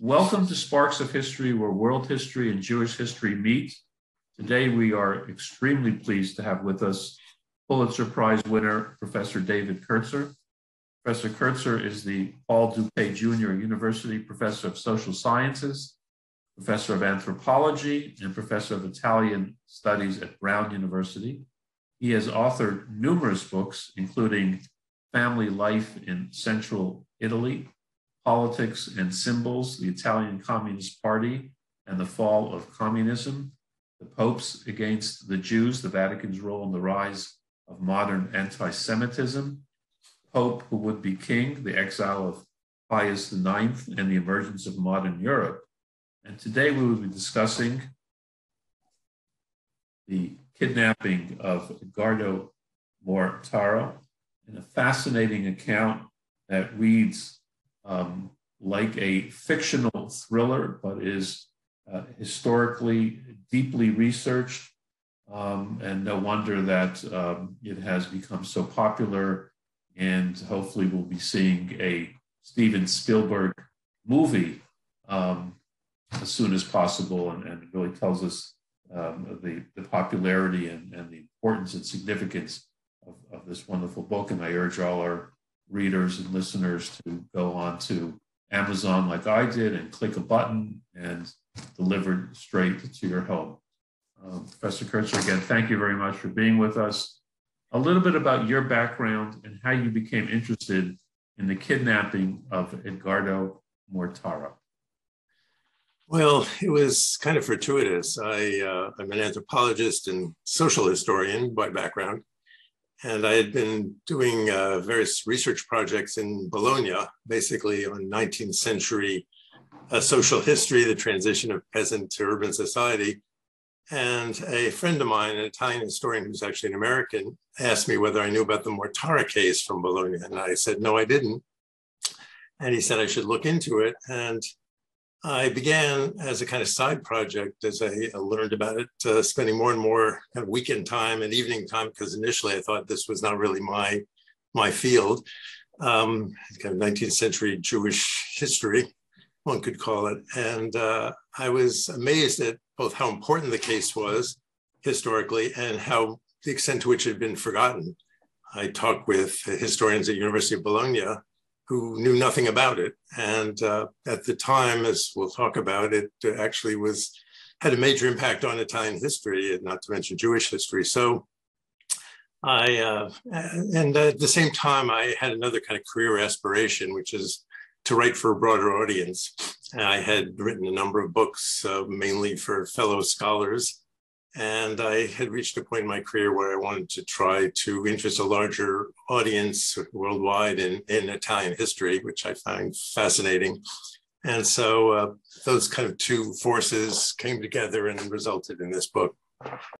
Welcome to Sparks of History, where world history and Jewish history meet. Today, we are extremely pleased to have with us Pulitzer Prize winner, Professor David Kertzer. Professor Kertzer is the Paul Dupee Jr. University Professor of Social Sciences, Professor of Anthropology, and Professor of Italian Studies at Brown University. He has authored numerous books, including Family Life in Central Italy, Politics and Symbols, the Italian Communist Party, and the Fall of Communism, the Popes Against the Jews, the Vatican's role in the rise of modern anti Semitism, Pope Who Would Be King, the exile of Pius IX, and the emergence of modern Europe. And today we will be discussing the kidnapping of Edgardo Mortara in a fascinating account that reads um, like a fictional thriller, but is uh, historically deeply researched. Um, and no wonder that um, it has become so popular. And hopefully, we'll be seeing a Steven Spielberg movie um, as soon as possible. And, and it really tells us um, the, the popularity and, and the importance and significance of, of this wonderful book. And I urge all our readers and listeners to go on to Amazon like I did and click a button and delivered straight to your home. Um, Professor Kertzer, again, thank you very much for being with us. A little bit about your background and how you became interested in the kidnapping of Edgardo Mortara. Well, it was kind of fortuitous. I, uh, I'm an anthropologist and social historian by background. And I had been doing uh, various research projects in Bologna, basically on 19th century uh, social history, the transition of peasant to urban society. And a friend of mine, an Italian historian who's actually an American, asked me whether I knew about the Mortara case from Bologna. And I said, no, I didn't. And he said I should look into it. And I began as a kind of side project as I learned about it, uh, spending more and more kind of weekend time and evening time because initially I thought this was not really my my field, um, kind of 19th century Jewish history, one could call it. And uh, I was amazed at both how important the case was historically and how the extent to which it had been forgotten. I talked with historians at University of Bologna who knew nothing about it. And uh, at the time, as we'll talk about, it actually was had a major impact on Italian history, and not to mention Jewish history. So I, uh, and at the same time, I had another kind of career aspiration, which is to write for a broader audience. I had written a number of books, uh, mainly for fellow scholars, and I had reached a point in my career where I wanted to try to interest a larger audience worldwide in, in Italian history, which I find fascinating. And so uh, those kind of two forces came together and resulted in this book.